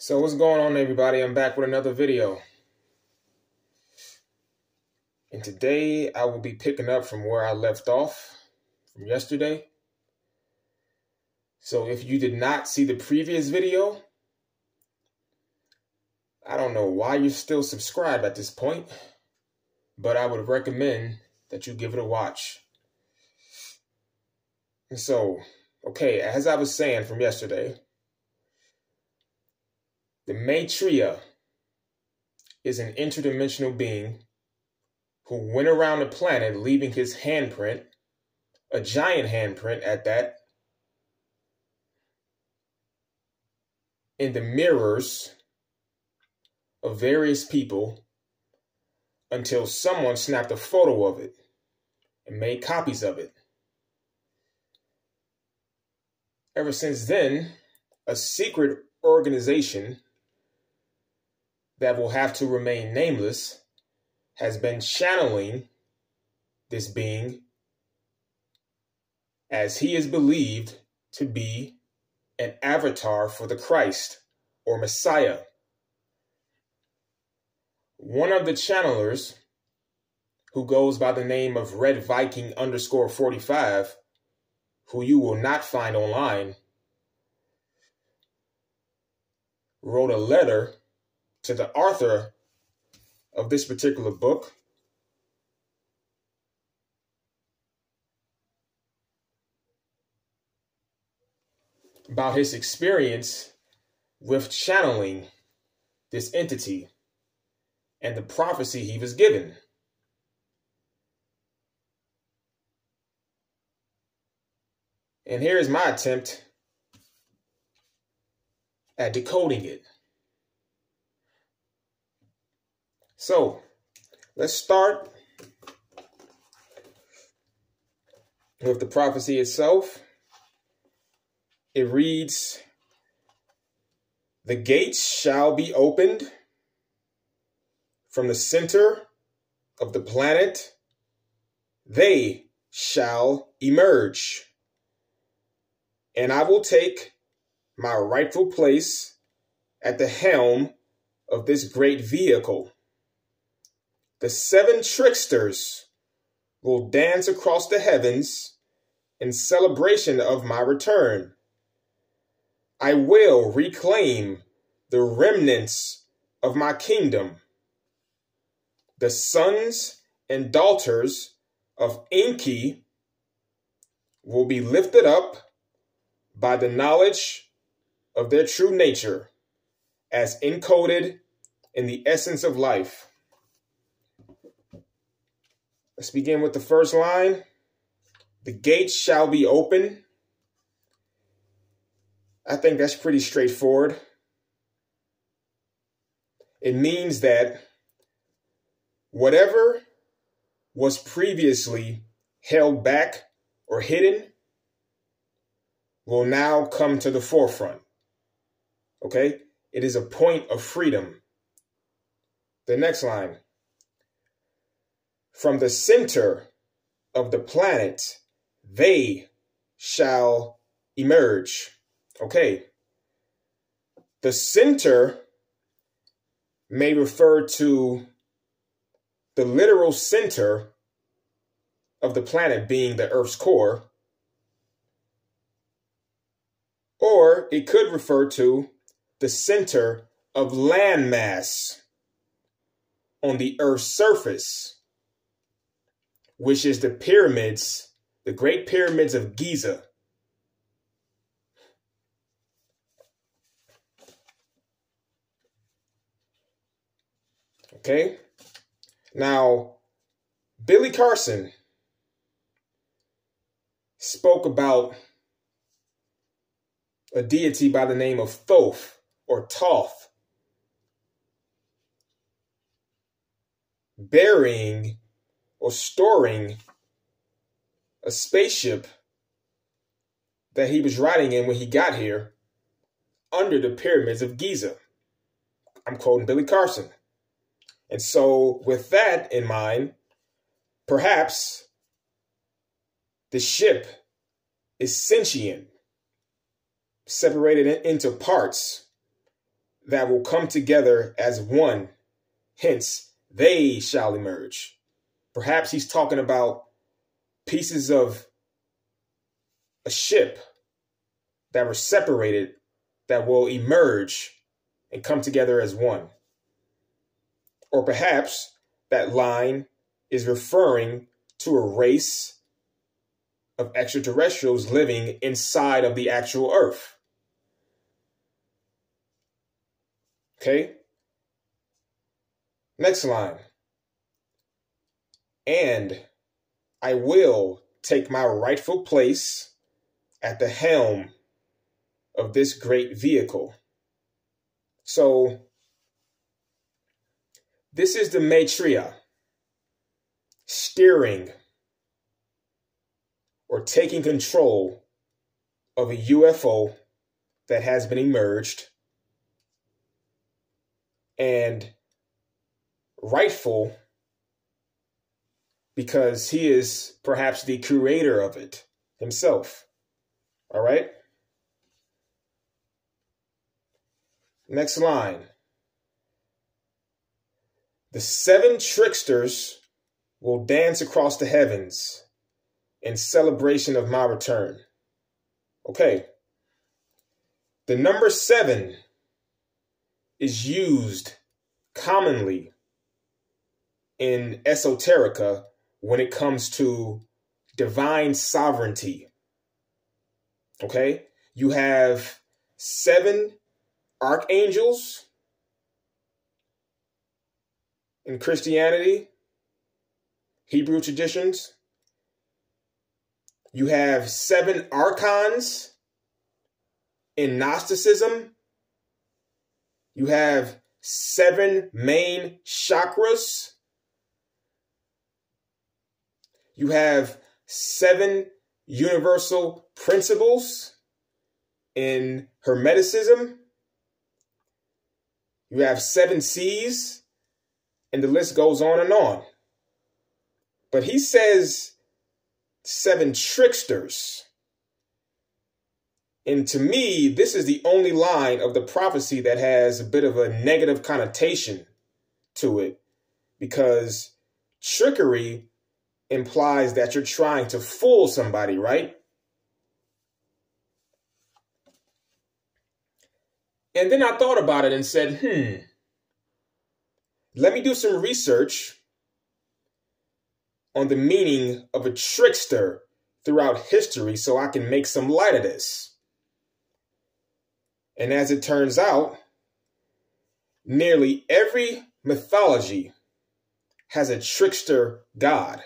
So what's going on everybody? I'm back with another video. And today I will be picking up from where I left off from yesterday. So if you did not see the previous video, I don't know why you're still subscribed at this point, but I would recommend that you give it a watch. And so, okay, as I was saying from yesterday, the Maitreya is an interdimensional being who went around the planet leaving his handprint, a giant handprint at that, in the mirrors of various people until someone snapped a photo of it and made copies of it. Ever since then, a secret organization that will have to remain nameless has been channeling this being as he is believed to be an avatar for the Christ or Messiah. One of the channelers, who goes by the name of Red Viking underscore 45, who you will not find online, wrote a letter to the author of this particular book. About his experience with channeling this entity and the prophecy he was given. And here is my attempt at decoding it. So let's start with the prophecy itself. It reads, The gates shall be opened from the center of the planet. They shall emerge. And I will take my rightful place at the helm of this great vehicle the seven tricksters will dance across the heavens in celebration of my return. I will reclaim the remnants of my kingdom. The sons and daughters of Enki will be lifted up by the knowledge of their true nature as encoded in the essence of life. Let's begin with the first line. The gates shall be open. I think that's pretty straightforward. It means that whatever was previously held back or hidden will now come to the forefront. Okay? It is a point of freedom. The next line from the center of the planet, they shall emerge. Okay. The center may refer to the literal center of the planet being the Earth's core, or it could refer to the center of landmass on the Earth's surface which is the pyramids, the great pyramids of Giza. Okay? Now, Billy Carson spoke about a deity by the name of Thoth or Thoth burying or storing a spaceship that he was riding in when he got here under the pyramids of Giza. I'm quoting Billy Carson. And so, with that in mind, perhaps the ship is sentient, separated into parts that will come together as one. Hence, they shall emerge. Perhaps he's talking about pieces of a ship that were separated that will emerge and come together as one. Or perhaps that line is referring to a race of extraterrestrials living inside of the actual Earth. Okay? Next line. And I will take my rightful place at the helm of this great vehicle. So, this is the Maitreya steering or taking control of a UFO that has been emerged and rightful because he is perhaps the creator of it himself. All right? Next line. The seven tricksters will dance across the heavens in celebration of my return. Okay. The number seven is used commonly in esoterica when it comes to divine sovereignty. Okay? You have seven archangels in Christianity, Hebrew traditions. You have seven archons in Gnosticism. You have seven main chakras. You have seven universal principles in Hermeticism. You have seven seas, and the list goes on and on. But he says seven tricksters. And to me, this is the only line of the prophecy that has a bit of a negative connotation to it because trickery implies that you're trying to fool somebody, right? And then I thought about it and said, hmm, let me do some research on the meaning of a trickster throughout history so I can make some light of this. And as it turns out, nearly every mythology has a trickster god.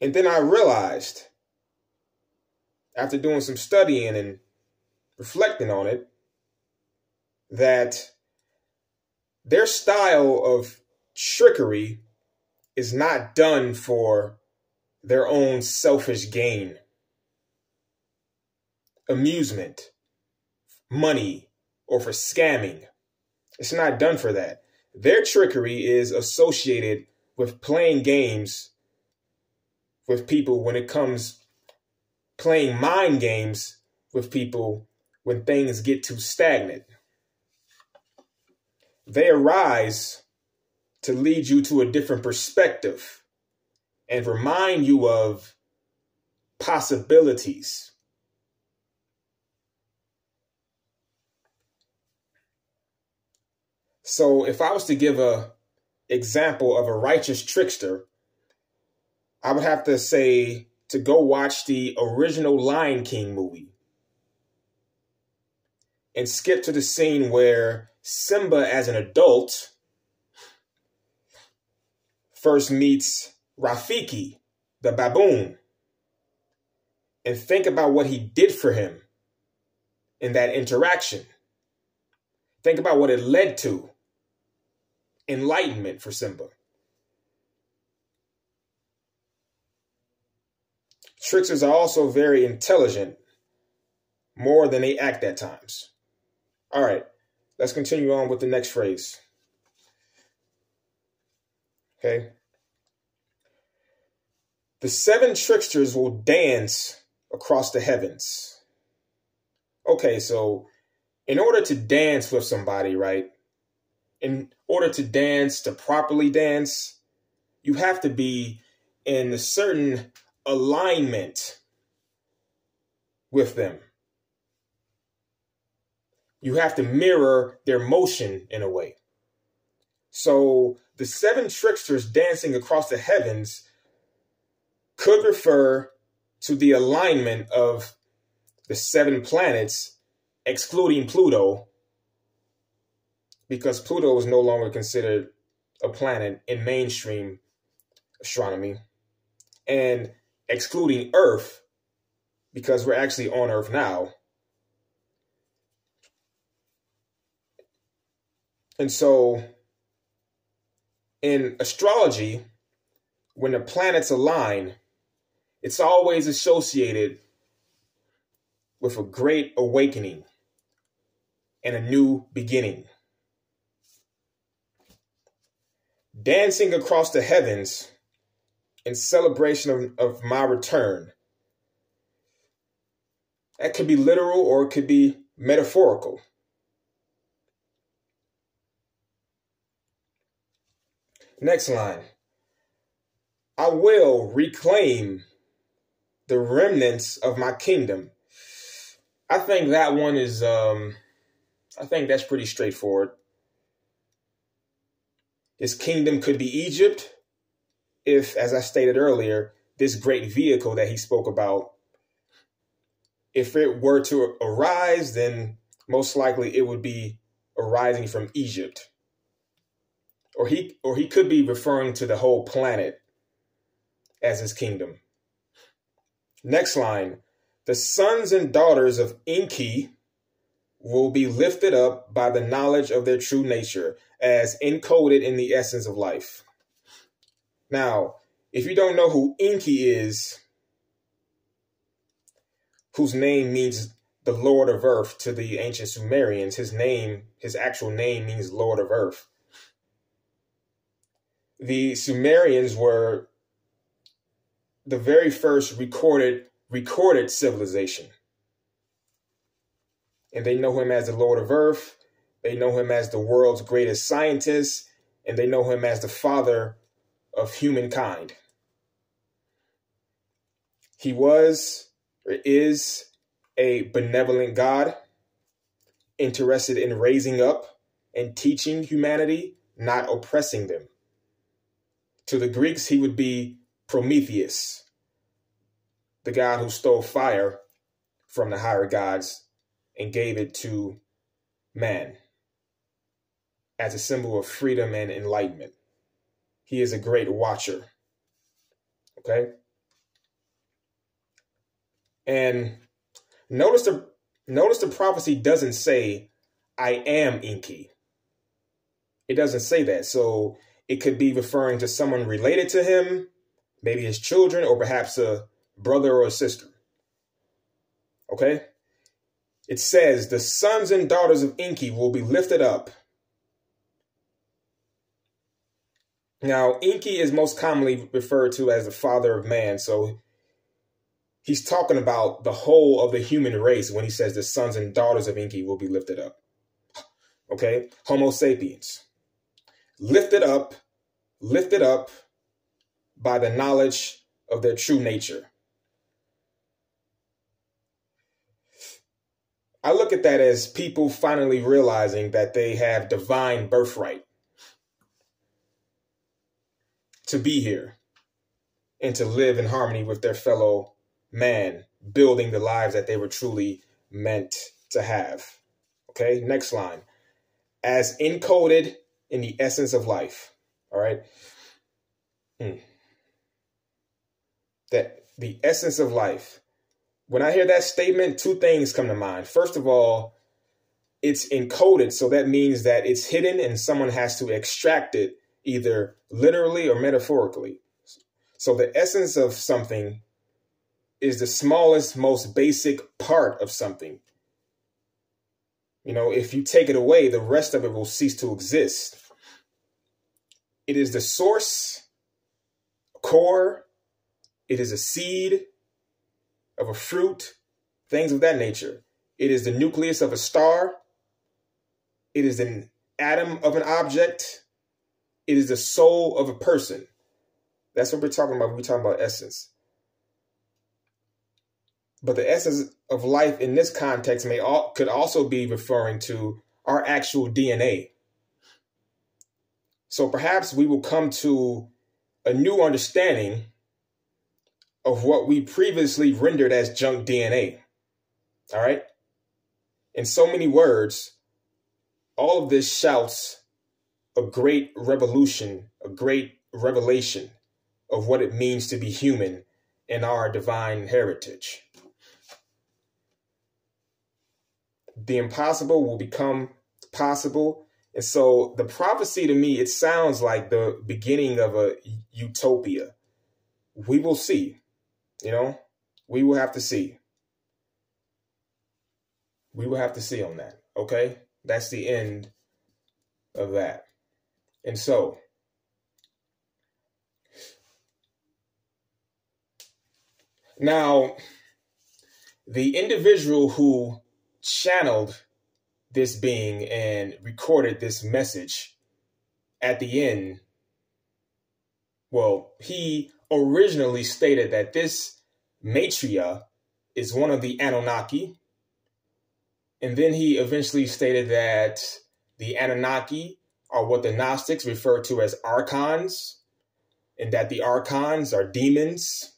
And then I realized, after doing some studying and reflecting on it, that their style of trickery is not done for their own selfish gain, amusement, money, or for scamming. It's not done for that. Their trickery is associated with playing games with people when it comes playing mind games with people when things get too stagnant. They arise to lead you to a different perspective and remind you of possibilities. So if I was to give a example of a righteous trickster, I would have to say to go watch the original Lion King movie and skip to the scene where Simba, as an adult, first meets Rafiki, the baboon, and think about what he did for him in that interaction. Think about what it led to enlightenment for Simba. Tricksters are also very intelligent, more than they act at times. All right, let's continue on with the next phrase. Okay. The seven tricksters will dance across the heavens. Okay, so in order to dance with somebody, right? In order to dance, to properly dance, you have to be in a certain alignment with them. You have to mirror their motion in a way. So the seven tricksters dancing across the heavens could refer to the alignment of the seven planets, excluding Pluto, because Pluto is no longer considered a planet in mainstream astronomy, and excluding Earth, because we're actually on Earth now. And so in astrology, when the planets align, it's always associated with a great awakening and a new beginning. Dancing across the heavens in celebration of, of my return. That could be literal or it could be metaphorical. Next line. I will reclaim the remnants of my kingdom. I think that one is um I think that's pretty straightforward. His kingdom could be Egypt if as I stated earlier, this great vehicle that he spoke about if it were to arise then most likely it would be arising from Egypt or he or he could be referring to the whole planet as his kingdom. Next line, the sons and daughters of Enki will be lifted up by the knowledge of their true nature as encoded in the essence of life. Now, if you don't know who Enki is, whose name means the Lord of Earth to the ancient Sumerians, his name, his actual name means Lord of Earth the Sumerians were the very first recorded recorded civilization. And they know him as the Lord of Earth. They know him as the world's greatest scientist. And they know him as the father of humankind. He was or is a benevolent God, interested in raising up and teaching humanity, not oppressing them. To the Greeks, he would be Prometheus, the god who stole fire from the higher gods and gave it to man as a symbol of freedom and enlightenment. He is a great watcher. Okay? And notice the notice the prophecy doesn't say I am Enki. It doesn't say that. So it could be referring to someone related to him, maybe his children, or perhaps a brother or a sister. Okay? It says, the sons and daughters of Enki will be lifted up. Now, Enki is most commonly referred to as the father of man. So he's talking about the whole of the human race when he says the sons and daughters of Enki will be lifted up. Okay? Homo sapiens lifted up, lifted up by the knowledge of their true nature. I look at that as people finally realizing that they have divine birthright to be here and to live in harmony with their fellow man, building the lives that they were truly meant to have. Okay, next line. As encoded in the essence of life. All right. Hmm. That the essence of life. When I hear that statement, two things come to mind. First of all, it's encoded, so that means that it's hidden and someone has to extract it either literally or metaphorically. So the essence of something is the smallest, most basic part of something. You know, if you take it away, the rest of it will cease to exist. It is the source, core, it is a seed of a fruit, things of that nature. It is the nucleus of a star, it is an atom of an object, it is the soul of a person. That's what we're talking about. We're talking about essence. But the essence of life in this context may all, could also be referring to our actual DNA. So perhaps we will come to a new understanding of what we previously rendered as junk DNA. All right? In so many words, all of this shouts a great revolution, a great revelation of what it means to be human in our divine heritage. The impossible will become possible. And so the prophecy to me, it sounds like the beginning of a utopia. We will see, you know, we will have to see. We will have to see on that. Okay. That's the end of that. And so, now, the individual who channeled this being and recorded this message at the end, well, he originally stated that this Maitreya is one of the Anunnaki. And then he eventually stated that the Anunnaki are what the Gnostics refer to as archons, and that the archons are demons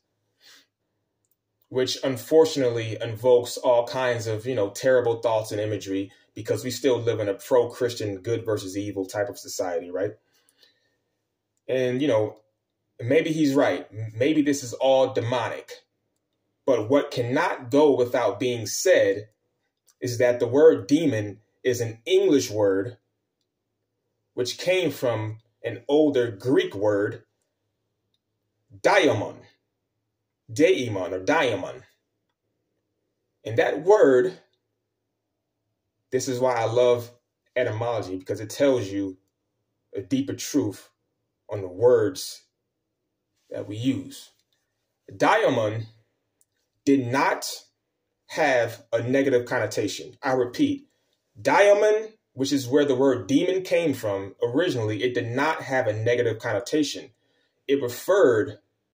which unfortunately invokes all kinds of, you know, terrible thoughts and imagery because we still live in a pro-Christian good versus evil type of society, right? And, you know, maybe he's right. Maybe this is all demonic. But what cannot go without being said is that the word demon is an English word which came from an older Greek word, daimon daemon or diamond. And that word, this is why I love etymology because it tells you a deeper truth on the words that we use. Diamond did not have a negative connotation. I repeat, diamond, which is where the word demon came from originally, it did not have a negative connotation. It referred